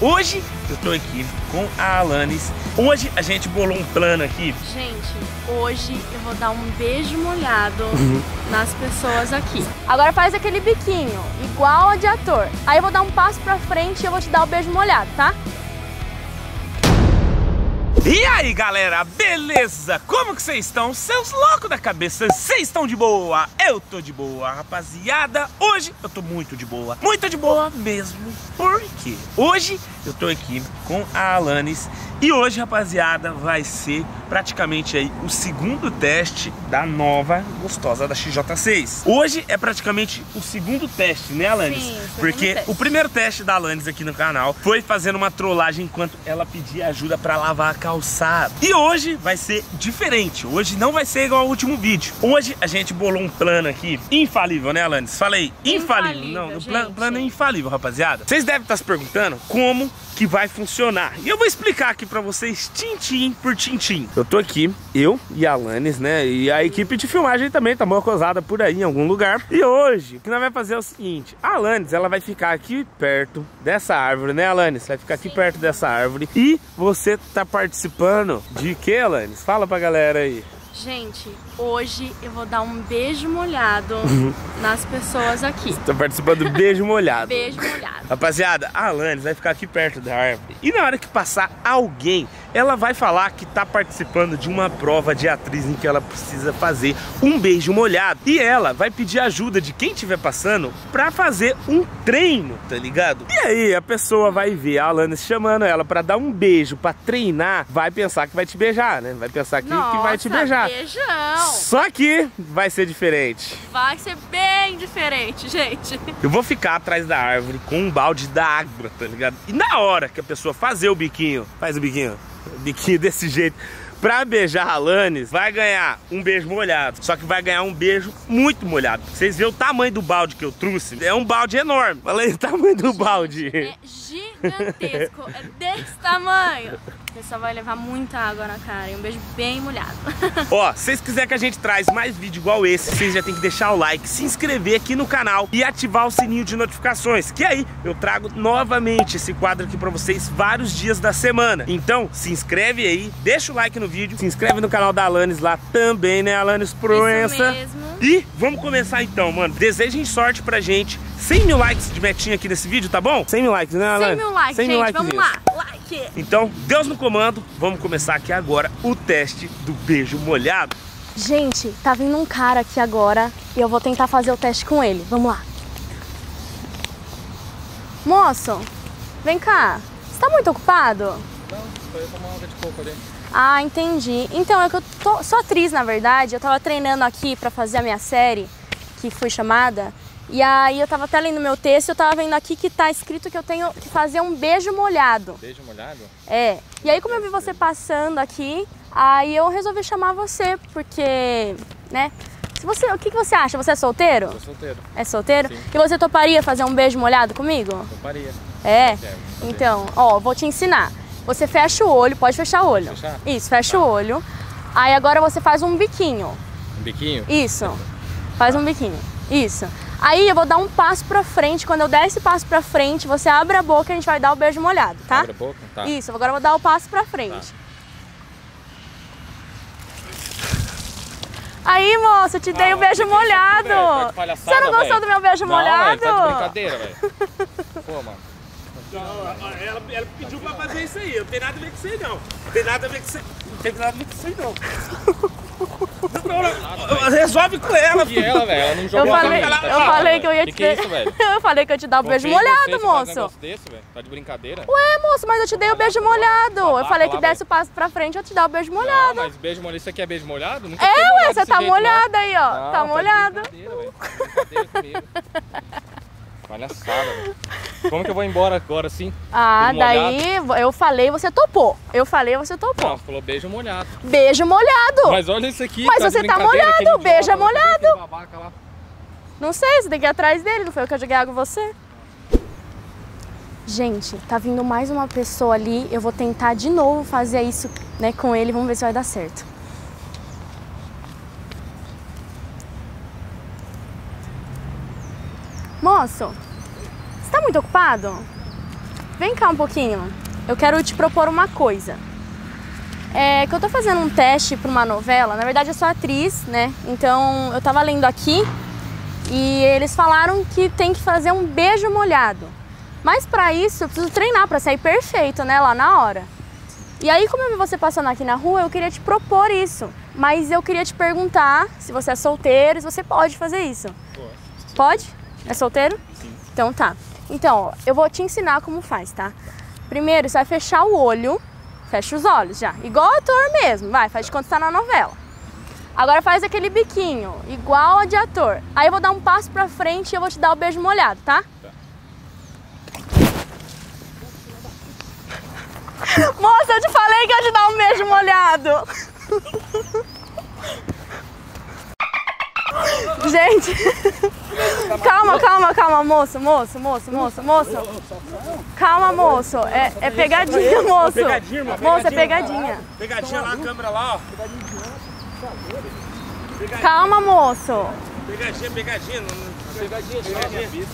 Hoje eu tô aqui com a Alanis. Hoje a gente bolou um plano aqui. Gente, hoje eu vou dar um beijo molhado nas pessoas aqui. Agora faz aquele biquinho, igual a de ator. Aí eu vou dar um passo pra frente e eu vou te dar o beijo molhado, tá? E aí galera, beleza? Como que vocês estão? Seus loucos da cabeça, vocês estão de boa? Eu tô de boa, rapaziada Hoje eu tô muito de boa, muito de boa mesmo Por quê? Hoje eu tô aqui com a Alanis E hoje, rapaziada, vai ser praticamente aí o segundo teste da nova gostosa da XJ6 Hoje é praticamente o segundo teste, né Alanis? Sim, Porque teste. o primeiro teste da Alanis aqui no canal foi fazendo uma trollagem enquanto ela pedia ajuda pra lavar a calçada. E hoje vai ser diferente. Hoje não vai ser igual ao último vídeo. Hoje a gente bolou um plano aqui infalível, né, Alanis? Falei infalível. Infalível, não, o plano é infalível, rapaziada. Vocês devem estar se perguntando como que vai funcionar. E eu vou explicar aqui pra vocês tintim por tintim. Eu tô aqui, eu e a Alanis, né? E a equipe de filmagem também tá acosada por aí em algum lugar. E hoje, o que nós vamos fazer é o seguinte: a Alanis, ela vai ficar aqui perto dessa árvore, né, Alanis? Vai ficar aqui perto dessa árvore. E você tá participando de quê, Alanis? Fala pra galera aí. Gente, hoje eu vou dar um beijo molhado nas pessoas aqui. Tá participando do beijo molhado. Beijo molhado. Rapaziada, a Alanis vai ficar aqui perto da árvore. E na hora que passar alguém, ela vai falar que tá participando de uma prova de atriz em que ela precisa fazer um beijo molhado. E ela vai pedir ajuda de quem estiver passando pra fazer um treino, tá ligado? E aí a pessoa vai ver a Alanis chamando ela pra dar um beijo, pra treinar, vai pensar que vai te beijar, né? Vai pensar que, que vai te Nossa, beijar. Beijão. Só que vai ser diferente. Vai ser bem diferente, gente. Eu vou ficar atrás da árvore com um balde d'água, tá ligado? E na hora que a pessoa fazer o biquinho, faz o biquinho, biquinho desse jeito, pra beijar a Alanis, vai ganhar um beijo molhado. Só que vai ganhar um beijo muito molhado. Vocês verem o tamanho do balde que eu trouxe? É um balde enorme. Falei o tamanho do balde. É gigantesco, é desse tamanho. Pessoa vai levar muita água na cara e um beijo bem molhado. Ó, se vocês quiserem que a gente traz mais vídeo igual esse, vocês já tem que deixar o like, se inscrever aqui no canal e ativar o sininho de notificações, que aí eu trago novamente esse quadro aqui pra vocês vários dias da semana. Então, se inscreve aí, deixa o like no vídeo, se inscreve no canal da Alanis lá também, né, Alanis Proença? mesmo. E vamos começar então, mano. Desejem sorte pra gente. 100 mil likes de metinha aqui nesse vídeo, tá bom? 100 mil likes, né, 100 Alanis? mil likes, 100 mil gente, vamos likezinhos. lá. Like! Então, Deus no comando, vamos começar aqui agora o teste do beijo molhado. Gente, tá vindo um cara aqui agora e eu vou tentar fazer o teste com ele. Vamos lá. Moço, vem cá. Você tá muito ocupado? Não, só ia tomar água de coco ali. Ah, entendi. Então, é que eu tô, sou atriz, na verdade. Eu tava treinando aqui pra fazer a minha série, que fui chamada. E aí eu tava até lendo meu texto e eu tava vendo aqui que tá escrito que eu tenho que fazer um beijo molhado. Beijo molhado? É. E aí como eu vi você passando aqui, aí eu resolvi chamar você, porque, né? Se você, o que, que você acha? Você é solteiro? Sou solteiro. É solteiro? Sim. E você toparia fazer um beijo molhado comigo? Toparia. É. Então, ó, vou te ensinar. Você fecha o olho, pode fechar o olho. Fechar? Isso, fecha o olho. Aí agora você faz um biquinho. Um biquinho? Isso. Faz um biquinho. Isso. Aí eu vou dar um passo pra frente. Quando eu der esse passo pra frente, você abre a boca e a gente vai dar o beijo molhado, tá? Abre a boca? Tá. Isso, agora eu vou dar o passo pra frente. Aí, moço, eu te dei o Ah, beijo isso molhado. velho? Tá Você não gostou velho? do meu beijo Não, molhado? velho, tá de brincadeira, velho. Pô, mano. Ela, ela pediu pra fazer isso aí, não tem nada a ver com isso aí não. Não tem nada a ver com isso aí. Não tem nada a ver com isso aí não. Resolve com ela, E ela, velho, ela não Eu jogou falei, a eu falei que eu ia te que é dar- isso, velho? Eu falei que eu ia te dar o beijo molhado, moço. Um desse, velho? Tá de brincadeira? Ué, moço, mas eu te dei o beijo molhado. Eu falei que lá, desse o passo pra frente, eu te dar o beijo molhado. Não, mas beijo molhado, isso aqui é beijo molhado? Nunca É, ué, molhado você tá molhado aí, ó. Não, tá de molhado. brincadeira, velho. Tá de brincadeira comigo. Palhaçada, velho. Como que eu vou embora agora assim? Ah, daí eu falei, você topou. Eu falei, você topou. Não, falou beijo molhado. Beijo molhado. Mas olha isso aqui. Mas tá você tá molhado, beijo é molhado. Não sei, você tem que ir atrás dele, não foi eu que joguei água você. Gente, tá vindo mais uma pessoa ali. Eu vou tentar de novo fazer isso né, com ele. Vamos ver se vai dar certo. Moço, tá muito ocupado? vem cá um pouquinho. Eu quero te propor uma coisa. É que eu tô fazendo um teste para uma novela. Na verdade, eu sou atriz, né? Então, eu tava lendo aqui e eles falaram que tem que fazer um beijo molhado. Mas para isso, eu preciso treinar para sair perfeito, né, lá na hora. E aí, como eu vi você passando aqui na rua, eu queria te propor isso. Mas eu queria te perguntar se você é solteiro, se você pode fazer isso. Pode? É solteiro? Sim. Então tá. Então, ó, eu vou te ensinar como faz, tá? Primeiro, você vai fechar o olho, fecha os olhos já. Igual ator mesmo, vai, faz de conta que tá na novela. Agora faz aquele biquinho, igual a de ator. Aí eu vou dar um passo pra frente e eu vou te dar o beijo molhado, tá? Moça, eu te falei que eu ia te dar um beijo molhado. Gente, calma, calma, calma, moço, moço, moço, moço, moço. Calma, moço. É, é pegadinha, moço. Pegadinha, Moço, é pegadinha. pegadinha. Lá, a câmera lá, ó. Calma, moço. Pegadinha, pegadinha. Pegadinha, Pegadinha.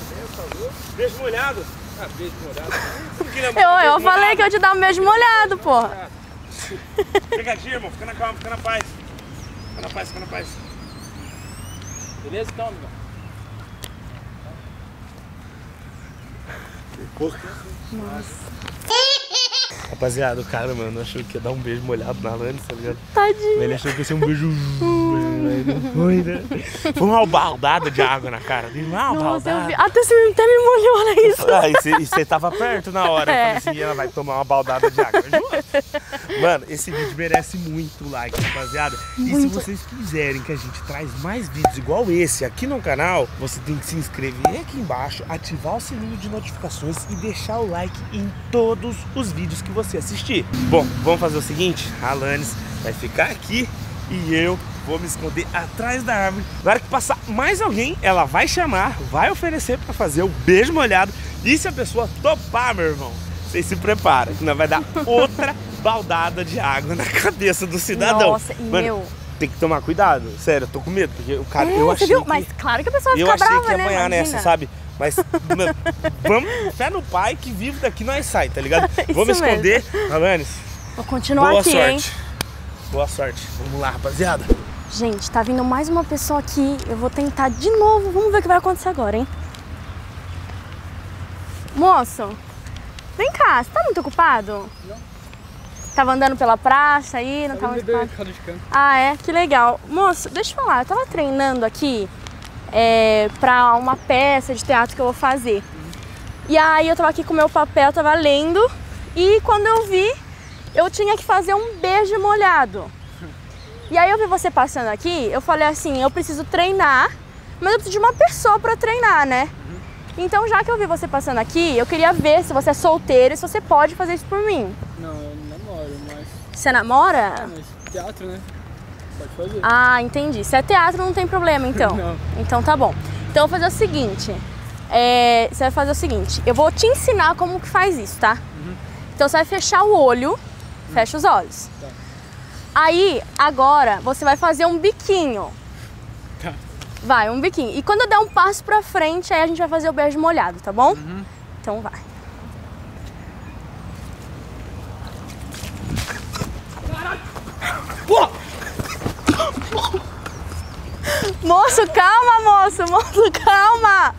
Beijo molhado. Ah, beijo molhado. Eu, eu falei que eu te dar um beijo molhado, porra. Pegadinha, irmão. Fica na calma, fica na paz. Fica na paz, fica na paz. Beleza então, amigão? Rapaziada, o cara, mano, achou que ia dar um beijo molhado na Alanis, tá ligado? Tadinho. Ele achou que ia ser um beijo. Mas foi, né? Foi uma baldada de água na cara dele. Uma Nossa, eu baldada. vi. Até você até me molhou, olha isso. Ah, e você- tava perto na hora. Eu É. falei assim, ela vai tomar uma baldada de água. Mano, esse vídeo merece muito like, rapaziada. E se Muito. vocês quiserem que a gente traz mais vídeos igual esse aqui no canal, você tem que se inscrever aqui embaixo, ativar o sininho de notificações e deixar o like em todos os vídeos que você assistir. Bom, vamos fazer o seguinte: a Alanis vai ficar aqui e eu vou me esconder atrás da árvore. Na hora que passar mais alguém, ela vai chamar, vai oferecer pra fazer o beijo molhado. E se a pessoa topar, meu irmão, vocês se preparam, que nós vai dar outra baldada de água na cabeça do cidadão. Nossa, e Mano, meu. tem que tomar cuidado. Sério, eu tô com medo, porque o cara, É, eu você achei viu? que... Mas claro que a pessoa Eu fica achei brava, que ia né? apanhar nessa, sabe? Mas mano, vamos, fé no pai que vivo daqui nós sai, tá ligado? Vou me esconder. Alanis, Vou continuar boa aqui, sorte. hein? Boa sorte. Vamos lá, rapaziada. Gente, tá vindo mais uma pessoa aqui. Eu vou tentar de novo. Vamos ver o que vai acontecer agora, hein? Moço, vem cá. Você tá muito ocupado? Não. Tava andando pela praça aí, não tava muito ocupado? Ah, é? Que legal. Moço, deixa eu falar. Eu tava treinando aqui é, pra uma peça de teatro que eu vou fazer. E aí eu tava aqui com o meu papel, tava lendo. E quando eu vi, eu tinha que fazer um beijo molhado. E aí eu vi você passando aqui, eu falei assim, eu preciso treinar, mas eu preciso de uma pessoa pra treinar, né? Então já que eu vi você passando aqui, eu queria ver se você é solteiro e se você pode fazer isso por mim. Não, eu namoro, mas. Você namora? Ah, mas teatro, né? Pode fazer. Ah, entendi. Se é teatro, não tem problema, então. Não. Então tá bom. Então eu vou fazer o seguinte. é, você vai fazer o seguinte. Eu vou te ensinar como que faz isso, tá? Então você vai fechar o olho. Fecha os olhos. Tá. Aí, agora, você vai fazer um biquinho. Tá. Vai, um biquinho. E quando eu der um passo pra frente, aí a gente vai fazer o beijo molhado, tá bom? Então vai. Moço, calma, moço, moço, calma.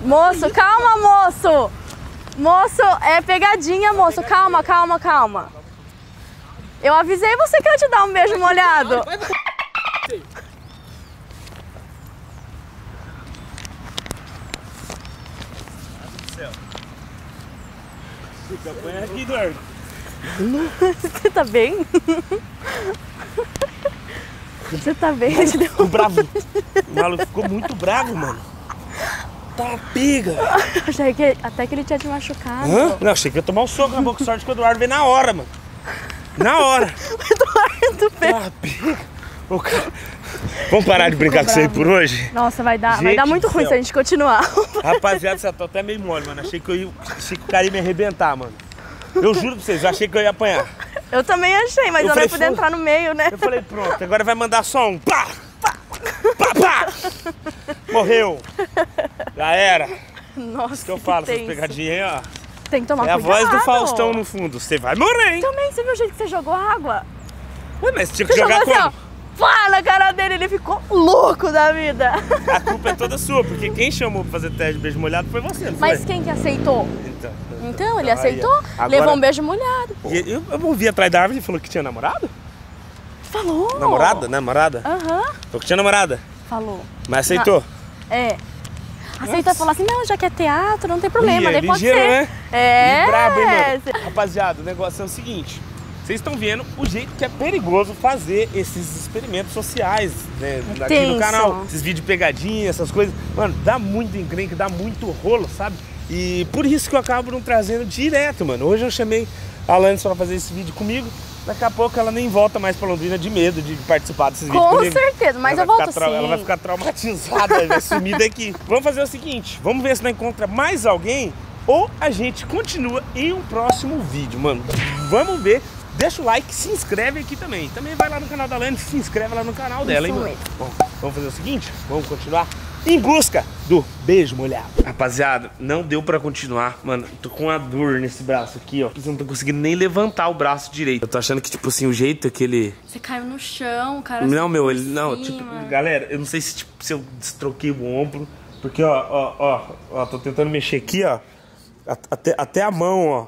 Moço, calma, moço. Moço, é pegadinha, moço. Calma, calma, calma. Eu avisei você que eu ia te dar um beijo molhado. Apanha aqui, Eduardo. Você tá bem? Você tá bem? Eu te dei um- Ficou bravo. O maluco ficou muito bravo, mano. Tá pega. Achei que até que ele tinha te machucado. Hã? Não, achei que ia tomar um soco na boca. Sorte que o Eduardo veio na hora, mano. Na hora. Eduardo, pé. Tá pega. Ô, cara. Vamos parar de brincar com isso aí por hoje? Nossa, vai dar, vai dar muito ruim céu. se a gente continuar. Rapaziada, você tá até meio mole, mano. Achei que, eu ia, achei que o cara ia me arrebentar, mano. Eu juro pra vocês, eu achei que eu ia apanhar. Eu também achei, mas Eu eu, não falei, ia poder "Fu". entrar no meio, né? Eu falei, pronto, agora vai mandar só um pá, pá, pá, pá. Morreu. Já era. Nossa, Isso que eu falo, essas pegadinhas aí, ó. Tem que tomar É a cuidado. voz do Faustão no fundo. Você vai morrer, hein? Também, você viu o jeito que você jogou água? Ué, mas tinha que Você jogar assim, como? Pá, na cara dele, ele ficou louco da vida. A culpa é toda sua, porque quem chamou pra fazer teste de beijo molhado foi você, não Mas foi? quem que aceitou? Então, Então, ele aceitou, Agora- levou um beijo molhado. E eu, eu ouvi atrás da árvore e falou que tinha namorado? Falou. Namorada? Namorada? Aham, Falou que tinha namorada. falou. Mas aceitou. É. Aceitou e falou assim, não, já que é teatro, não tem problema, Ih, é daí pode ligeiro, ser. né? É. E brabo, hein, mano? Rapaziada, o negócio é o seguinte. Vocês estão vendo o jeito que é perigoso fazer esses experimentos sociais, né? Aqui tenso. no canal. Esses vídeos pegadinhas, essas coisas. Mano, dá muito encrenque, dá muito rolo, sabe? E por isso que eu acabo não trazendo direto, mano. Hoje eu chamei a Alanis pra fazer esse vídeo comigo. Daqui a pouco ela nem volta mais pra Londrina de medo de participar desses vídeos Com certeza, mas Ela eu volto sim. Ela vai ficar traumatizada, vai sumir daqui. Vamos fazer o seguinte, vamos ver se nós encontra mais alguém ou a gente continua em um próximo vídeo, mano. Vamos ver. Deixa o like, se inscreve aqui também. Também vai lá no canal da Lani, se inscreve lá no canal dela, hein, mano? Bom, vamos fazer o seguinte, vamos continuar em busca do beijo molhado. Rapaziada, não deu pra continuar, mano. Tô com uma dor nesse braço aqui, ó. Eu não tô conseguindo nem levantar o braço direito. Eu tô achando que, tipo assim, o jeito que ele Você caiu no chão, cara. não, meu, ele. Não, cima. tipo, galera, eu não sei se, tipo, se eu destroquei o ombro. Porque, ó, ó, ó, ó, tô tentando mexer aqui, ó. Até, até a mão, ó.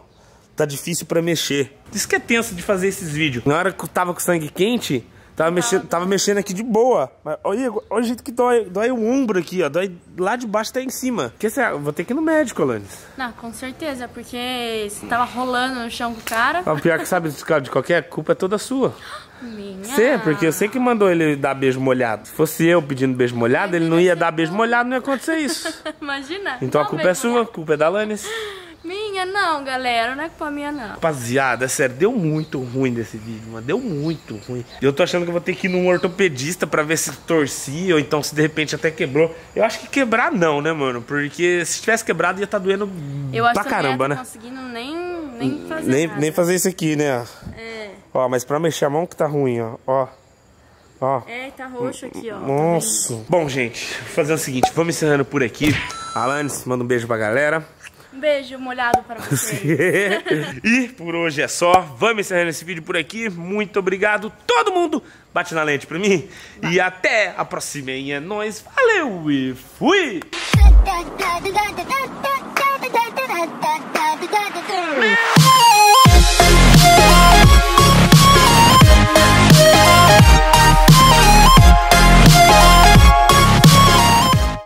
Tá difícil pra mexer. Isso que é tenso de fazer esses vídeos. Na hora que eu tava com sangue quente, tava, mexendo, tava mexendo aqui de boa. Mas olha, olha o jeito que dói. Dói o ombro aqui, ó. Dói lá de baixo até em cima. Porque você, eu vou ter que ir no médico, Alanis. Não, com certeza, porque você tava rolando no chão com o cara. O pior que sabe de qualquer culpa é toda sua. Minha. Você, porque eu sei que mandou ele dar beijo molhado. Se fosse eu pedindo beijo molhado, ele não ia dar beijo molhado, não ia acontecer isso. Imagina. Então a Não, culpa é sua, a culpa é da Alanis. Minha não, galera. Não é culpa minha, não. Rapaziada, sério, deu muito ruim desse vídeo, mano. Deu muito ruim. Eu tô achando que eu vou ter que ir num ortopedista pra ver se torcia ou então se de repente até quebrou. Eu acho que quebrar não, né, mano? Porque se tivesse quebrado ia tá doendo Eu acho pra que caramba, eu não né? tá conseguindo nem, nem fazer Nem, nada. nem fazer isso aqui, né? É. Ó, mas pra mexer a mão que tá ruim, ó. Ó. Ó. É, tá roxo aqui, ó. Tá Nossa. Bom, gente, vou fazer o seguinte, vamos encerrando por aqui. Alanis, manda um beijo pra galera. Um beijo molhado para vocês. e por hoje é só. Vamos encerrando esse vídeo por aqui. Muito obrigado, todo mundo. Bate na lente pra mim. E até a próxima. hein? É nóis. Valeu e fui! da